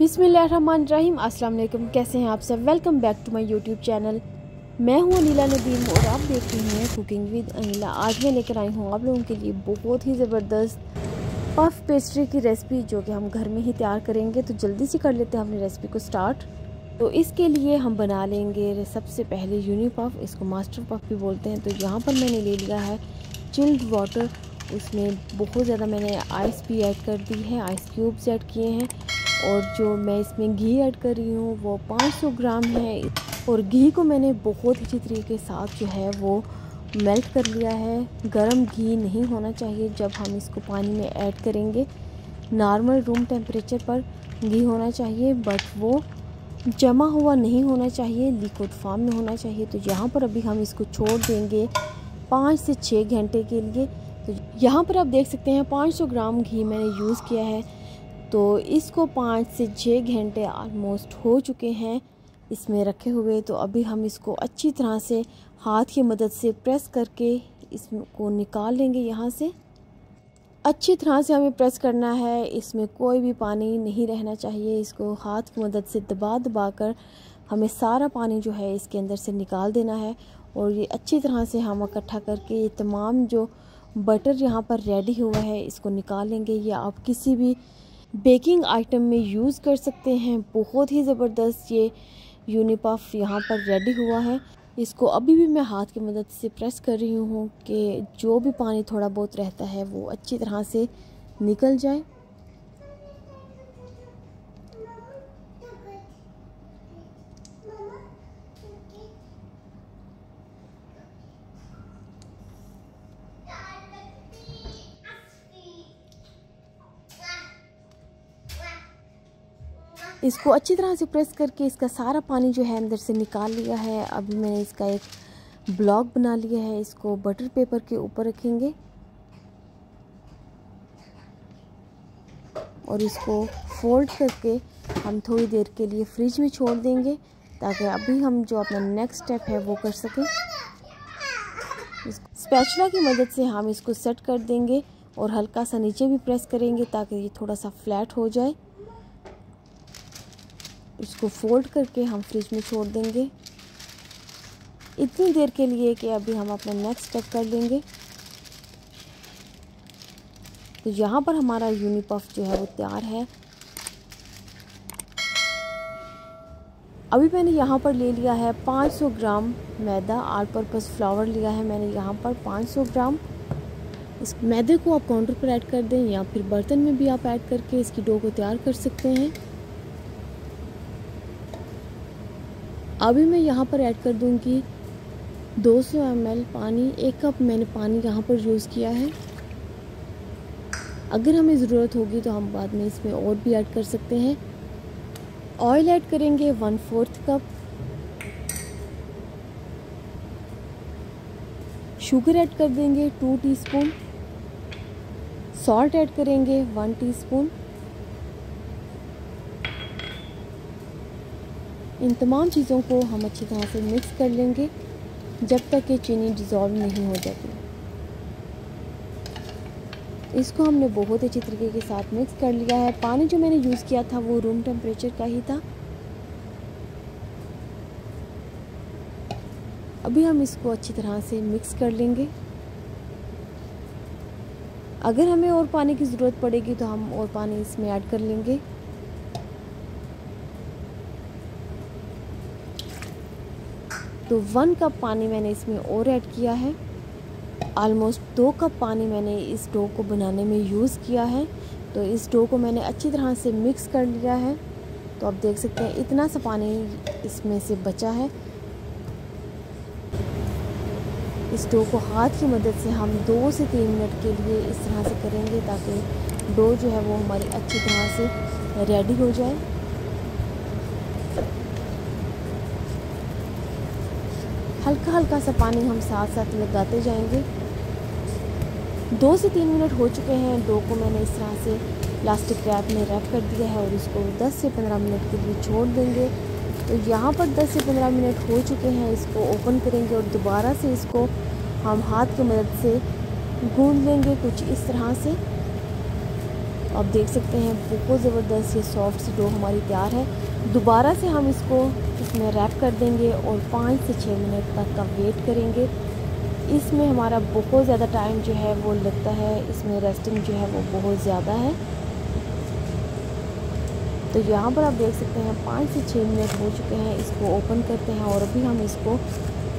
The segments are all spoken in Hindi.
बिसमीम अस्सलाम वालेकुम। कैसे हैं आप सब? Welcome back to my YouTube channel मैं हूँ अनिला नदीम और आप देख रही हैं कुकिंग विद अनिला आज मैं लेकर आई हूँ आप लोगों के लिए बहुत ही ज़बरदस्त पफ पेस्ट्री की रेसिपी जो कि हम घर में ही तैयार करेंगे। तो जल्दी से कर लेते हैं अपनी रेसिपी को स्टार्ट तो इसके लिए हम बना लेंगे सबसे पहले यूनी पफ इसको मास्टर पफ भी बोलते हैं। तो यहाँ पर मैंने ले लिया है चिल्ड वाटर उसमें बहुत ज़्यादा मैंने आइस भी ऐड कर दी है आइस क्यूब्स ऐड किए हैं। और जो मैं इसमें घी ऐड कर रही हूँ, वो 500 ग्राम है। और घी को मैंने बहुत अच्छी तरीके के साथ जो है, वो मेल्ट कर लिया है। गरम घी नहीं होना चाहिए जब हम इसको पानी में ऐड करेंगे। नॉर्मल रूम टेम्परेचर पर घी होना चाहिए, बट वो जमा हुआ नहीं होना चाहिए, लिक्विड फॉर्म में होना चाहिए। तो यहाँ पर अभी हम इसको छोड़ देंगे पाँच से छः घंटे के लिए। तो यहाँ पर आप देख सकते हैं 500 ग्राम घी मैंने यूज़ किया है। तो इसको पाँच से छः घंटे आलमोस्ट हो चुके हैं इसमें रखे हुए। तो अभी हम इसको अच्छी तरह से हाथ की मदद से प्रेस करके इसको निकाल लेंगे यहाँ से। अच्छी तरह से हमें प्रेस करना है, इसमें कोई भी पानी नहीं रहना चाहिए। इसको हाथ की मदद से दबा दबा कर हमें सारा पानी जो है इसके अंदर से निकाल देना है। और ये अच्छी तरह से हम इकट्ठा करके ये तमाम जो बटर यहाँ पर रेडी हुआ है, इसको निकाल लेंगे। या आप किसी भी बेकिंग आइटम में यूज़ कर सकते हैं। बहुत ही ज़बरदस्त ये यूनिपफ यहाँ पर रेडी हुआ है। इसको अभी भी मैं हाथ की मदद से प्रेस कर रही हूँ कि जो भी पानी थोड़ा बहुत रहता है वो अच्छी तरह से निकल जाए। इसको अच्छी तरह से प्रेस करके इसका सारा पानी जो है अंदर से निकाल लिया है। अभी मैंने इसका एक ब्लॉक बना लिया है। इसको बटर पेपर के ऊपर रखेंगे। और इसको फोल्ड करके हम थोड़ी देर के लिए फ्रिज में छोड़ देंगे, ताकि अभी हम जो अपना नेक्स्ट स्टेप है वो कर सकें। स्पैचुला की मदद से हम इसको सेट कर देंगे और हल्का सा नीचे भी प्रेस करेंगे, ताकि ये थोड़ा सा फ्लैट हो जाए। इसको फोल्ड करके हम फ्रिज में छोड़ देंगे। इतनी देर के लिए कि अभी हम अपना नेक्स्ट स्टेप कर लेंगे। तो यहाँ पर हमारा यूनिपफ जो है वो तैयार है। अभी मैंने यहाँ पर ले लिया है 500 ग्राम मैदा आल पर्पज़ फ्लावर लिया है मैंने यहाँ पर 500 ग्राम। इस मैदे को आप काउंटर पर ऐड कर दें या फिर बर्तन में भी आप ऐड करके इसकी डो को तैयार कर सकते हैं। अभी मैं यहाँ पर ऐड कर दूँगी 200 सौ पानी, एक कप मैंने पानी यहाँ पर यूज़ किया है। अगर हमें ज़रूरत होगी तो हम बाद में इसमें और भी ऐड कर सकते हैं। ऑयल ऐड करेंगे one fourth cup. Sugar add कर देंगे टू टीस्पून। सॉल्ट ऐड करेंगे वन टीस्पून। इन तमाम चीज़ों को हम अच्छी तरह से मिक्स कर लेंगे, जब तक कि चीनी डिज़ोल्व नहीं हो जाती। इसको हमने बहुत अच्छी तरीके के साथ मिक्स कर लिया है। पानी जो मैंने यूज़ किया था वो रूम टेम्परेचर का ही था। अभी हम इसको अच्छी तरह से मिक्स कर लेंगे। अगर हमें और पानी की ज़रूरत पड़ेगी तो हम और पानी इसमें ऐड कर लेंगे। तो वन कप पानी मैंने इसमें और ऐड किया है। आलमोस्ट दो कप पानी मैंने इस डो को बनाने में यूज़ किया है। तो इस डो को मैंने अच्छी तरह से मिक्स कर लिया है। तो आप देख सकते हैं, इतना सा पानी इसमें से बचा है। इस डो को हाथ की मदद से हम दो से तीन मिनट के लिए इस तरह से करेंगे ताकि डो जो है वो हमारी अच्छी तरह से रेडी हो जाए। हल्का हल्का सा पानी हम साथ साथ लगाते जाएँगे। दो से तीन मिनट हो चुके हैं डो को मैंने इस तरह से प्लास्टिक रैप में रैप कर दिया है और इसको 10 से 15 मिनट के लिए छोड़ देंगे। तो यहाँ पर 10 से 15 मिनट हो चुके हैं, इसको ओपन करेंगे और दोबारा से इसको हम हाथ की मदद से गूंद लेंगे कुछ इस तरह से। आप देख सकते हैं, बहुत ज़बरदस्त ये सॉफ्ट सी डो हमारी तैयार है। दोबारा से हम इसको इसमें रैप कर देंगे और पाँच से छः मिनट तक का वेट करेंगे। इसमें हमारा बहुत ज़्यादा टाइम जो है वो लगता है। इसमें रेस्टिंग जो है वो बहुत ज़्यादा है। तो यहाँ पर आप देख सकते हैं पाँच से छः मिनट हो चुके हैं। इसको ओपन करते हैं और अभी हम इसको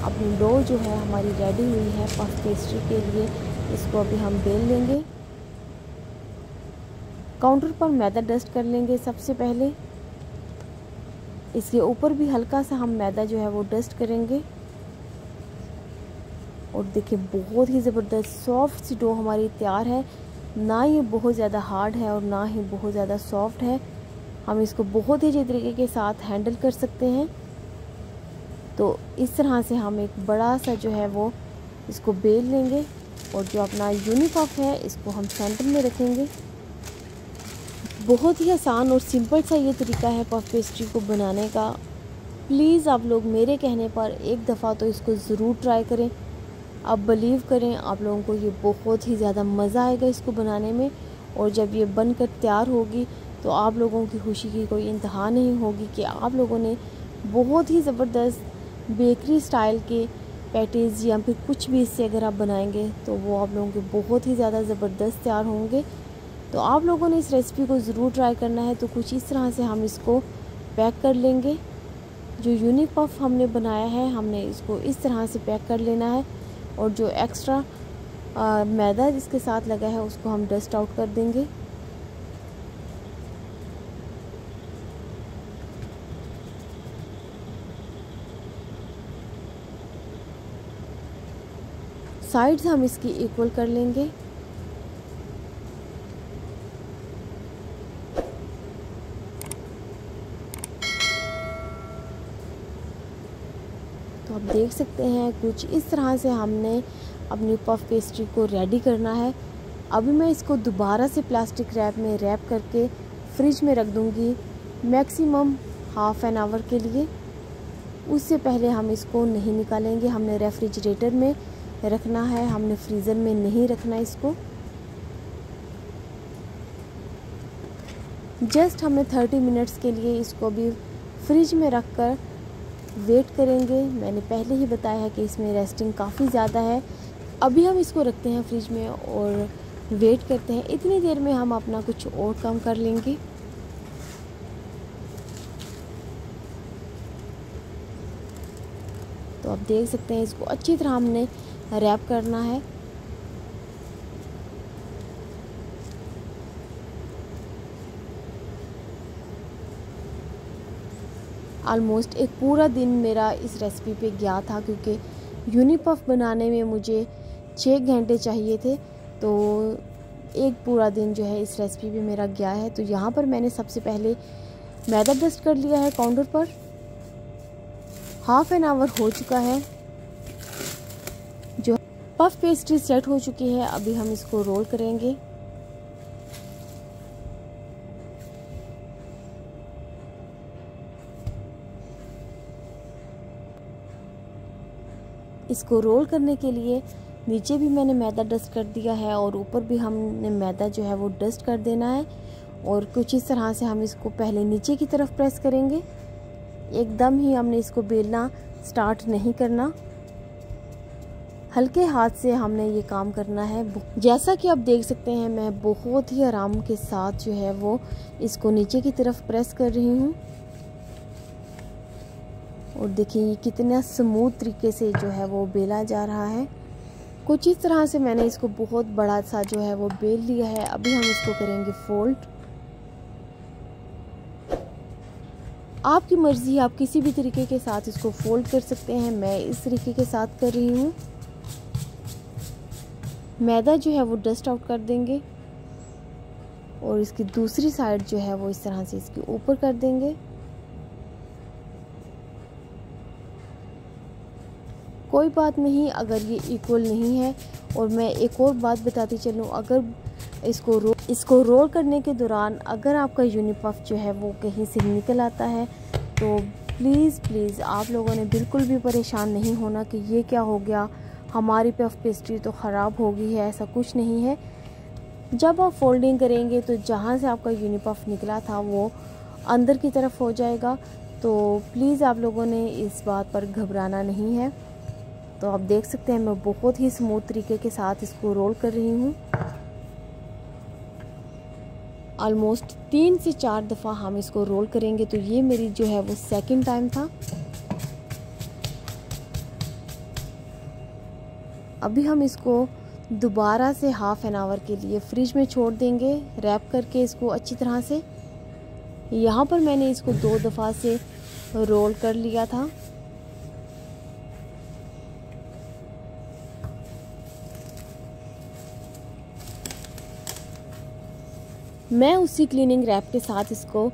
अपनी डो जो है हमारी रेडी हुई है पफ पेस्ट्री के लिए। इसको अभी हम बेल लेंगे। काउंटर पर मैदा डस्ट कर लेंगे सबसे पहले। इसके ऊपर भी हल्का सा हम मैदा जो है वो डस्ट करेंगे। और देखिए, बहुत ही ज़बरदस्त सॉफ्ट सी डो हमारी तैयार है। ना ये बहुत ज़्यादा हार्ड है और ना ही बहुत ज़्यादा सॉफ्ट है। हम इसको बहुत ही अच्छे तरीके के साथ हैंडल कर सकते हैं। तो इस तरह से हम एक बड़ा सा जो है वो इसको बेल लेंगे और जो अपना यूनिफॉर्म है, इसको हम सेंटर में रखेंगे। बहुत ही आसान और सिंपल सा ये तरीका है पफ पेस्ट्री को बनाने का। प्लीज़ आप लोग मेरे कहने पर एक दफ़ा तो इसको ज़रूर ट्राई करें। आप बिलीव करें, आप लोगों को ये बहुत ही ज़्यादा मज़ा आएगा इसको बनाने में। और जब ये बनकर तैयार होगी तो आप लोगों की खुशी की कोई इंतहा नहीं होगी कि आप लोगों ने बहुत ही ज़बरदस्त बेकरी स्टाइल के पैटीज़ या फिर कुछ भी इससे अगर आप बनाएँगे तो वो आप लोगों के बहुत ही ज़्यादा ज़बरदस्त तैयार होंगे। तो आप लोगों ने इस रेसिपी को ज़रूर ट्राई करना है तो कुछ इस तरह से हम इसको पैक कर लेंगे। जो यूनिक पफ हमने बनाया है, हमने इसको इस तरह से पैक कर लेना है और जो एक्स्ट्रा मैदा जिसके साथ लगा है, उसको हम डस्ट आउट कर देंगे। साइड्स हम इसकी इक्वल कर लेंगे। देख सकते हैं, कुछ इस तरह से हमने अपनी पफ पेस्ट्री को रेडी करना है। अभी मैं इसको दोबारा से प्लास्टिक रैप में रैप करके फ्रिज में रख दूँगी मैक्सिमम हाफ़ एन आवर के लिए। उससे पहले हम इसको नहीं निकालेंगे, हमने रेफ्रिजरेटर में रखना है, हमने फ्रीज़र में नहीं रखना इसको। जस्ट हमें थर्टी मिनट्स के लिए इसको भी फ्रिज में रख कर वेट करेंगे। मैंने पहले ही बताया है कि इसमें रेस्टिंग काफ़ी ज़्यादा है। अभी हम इसको रखते हैं फ्रिज में और वेट करते हैं। इतनी देर में हम अपना कुछ और कम कर लेंगे। तो आप देख सकते हैं, इसको अच्छी तरह हमने रैप करना है। आलमोस्ट एक पूरा दिन मेरा इस रेसिपी पे गया था क्योंकि यूनिपफ बनाने में मुझे छः घंटे चाहिए थे तो एक पूरा दिन जो है इस रेसिपी पे मेरा गया है। तो यहाँ पर मैंने सबसे पहले मैदा डस्ट कर लिया है काउंटर पर। हाफ़ एन आवर हो चुका है। जो पफ पेस्ट्री सेट हो चुकी है, अभी हम इसको रोल करेंगे। इसको रोल करने के लिए नीचे भी मैंने मैदा डस्ट कर दिया है और ऊपर भी हमने मैदा जो है वो डस्ट कर देना है। और कुछ इस तरह से हम इसको पहले नीचे की तरफ़ प्रेस करेंगे। एकदम ही हमने इसको बेलना स्टार्ट नहीं करना। हल्के हाथ से हमने ये काम करना है। जैसा कि आप देख सकते हैं, मैं बहुत ही आराम के साथ जो है वो इसको नीचे की तरफ़ प्रेस कर रही हूँ। और देखिए ये कितना स्मूथ तरीके से जो है वो बेला जा रहा है। कुछ इस तरह से मैंने इसको बहुत बड़ा सा जो है वो बेल लिया है। अभी हम इसको करेंगे फोल्ड आपकी मर्ज़ी, आप किसी भी तरीके के साथ इसको फोल्ड कर सकते हैं। मैं इस तरीके के साथ कर रही हूँ। मैदा जो है वो डस्ट आउट कर देंगे। और इसकी दूसरी साइड जो है वो इस तरह से इसके ऊपर कर देंगे। कोई बात नहीं, अगर ये इक्वल नहीं है, और मैं एक और बात बताती चलूँ, अगर इसको रो, इसको रोल करने के दौरान अगर आपका यूनिपफ जो है वो कहीं से निकल आता है तो प्लीज़ प्लीज़ आप लोगों ने बिल्कुल भी परेशान नहीं होना कि ये क्या हो गया, हमारी पफ पेस्ट्री तो ख़राब हो गई है, ऐसा कुछ नहीं है। जब आप फोल्डिंग करेंगे तो जहाँ से आपका यूनिपफ निकला था वो अंदर की तरफ़ हो जाएगा तो प्लीज़ आप लोगों ने इस बात पर घबराना नहीं है। तो आप देख सकते हैं, मैं बहुत ही स्मूथ तरीके के साथ इसको रोल कर रही हूँ। ऑलमोस्ट तीन से चार दफ़ा हम इसको रोल करेंगे तो ये मेरी जो है वो सेकंड टाइम था। अभी हम इसको दोबारा से हाफ़ एन आवर के लिए फ्रिज में छोड़ देंगे रैप करके इसको अच्छी तरह से। यहाँ पर मैंने इसको दो दफ़ा से रोल कर लिया था। मैं उसी क्लीनिंग रैप के साथ इसको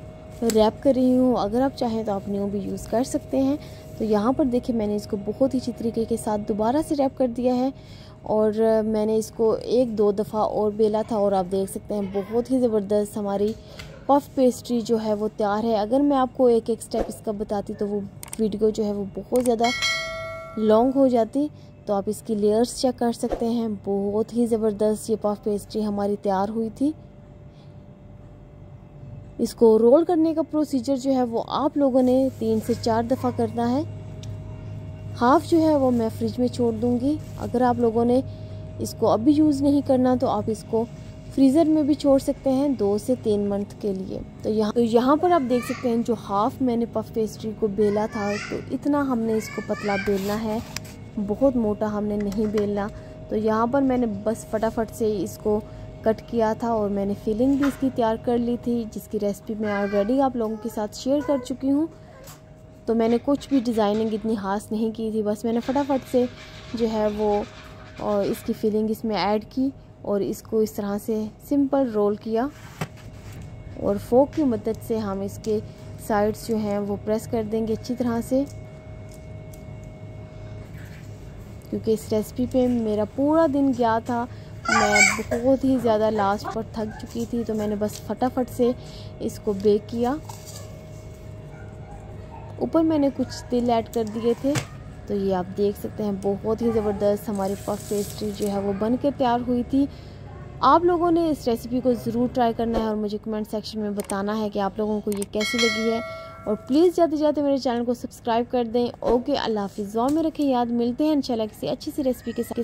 रैप कर रही हूँ। अगर आप चाहें तो आप न्यू भी यूज़ कर सकते हैं। तो यहाँ पर देखिए मैंने इसको बहुत ही अच्छी तरीके के साथ दोबारा से रैप कर दिया है और मैंने इसको एक दो दफ़ा और बेला था और आप देख सकते हैं बहुत ही ज़बरदस्त हमारी पफ पेस्ट्री जो है वो तैयार है। अगर मैं आपको एक एक स्टेप इसका बताती तो वो वीडियो जो है वो बहुत ज़्यादा लॉन्ग हो जाती। तो आप इसकी लेयर्स चेक कर सकते हैं। बहुत ही ज़बरदस्त ये पफ पेस्ट्री हमारी तैयार हुई थी। इसको रोल करने का प्रोसीजर जो है वो आप लोगों ने तीन से चार दफ़ा करना है। हाफ़ जो है वो मैं फ्रिज में छोड़ दूँगी। अगर आप लोगों ने इसको अभी यूज़ नहीं करना तो आप इसको फ्रीज़र में भी छोड़ सकते हैं दो से तीन मंथ के लिए। तो यहाँ तो यहाँ पर आप देख सकते हैं जो हाफ़ मैंने पफ पेस्ट्री को बेला था तो इतना हमने इसको पतला बेलना है। बहुत मोटा हमने नहीं बेलना। तो यहाँ पर मैंने बस फटाफट से इसको कट किया था और मैंने फिलिंग भी इसकी तैयार कर ली थी, जिसकी रेसिपी मैं ऑलरेडी आप लोगों के साथ शेयर कर चुकी हूँ। तो मैंने कुछ भी डिज़ाइनिंग इतनी खास नहीं की थी, बस मैंने फटाफट से जो है वो और इसकी फिलिंग इसमें ऐड की और इसको इस तरह से सिंपल रोल किया। और फोक की मदद से हम इसके साइड्स जो हैं वो प्रेस कर देंगे अच्छी तरह से। क्योंकि इस रेसिपी पे मेरा पूरा दिन गया था मैं बहुत ही ज़्यादा लास्ट पर थक चुकी थी तो मैंने बस फटाफट से इसको बेक किया। ऊपर मैंने कुछ तिल ऐड कर दिए थे तो ये आप देख सकते हैं, बहुत ही ज़बरदस्त हमारी पफ पेस्ट्री जो है वो बन के तैयार हुई थी। आप लोगों ने इस रेसिपी को ज़रूर ट्राई करना है और मुझे कमेंट सेक्शन में बताना है कि आप लोगों को ये कैसी लगी है। और प्लीज़ जाते जाते मेरे चैनल को सब्सक्राइब कर दें। ओके अल्लाह हाफिज़। में रखें, याद मिलते हैं, इंशाल्लाह किसी अच्छी सी रेसिपी के साथ।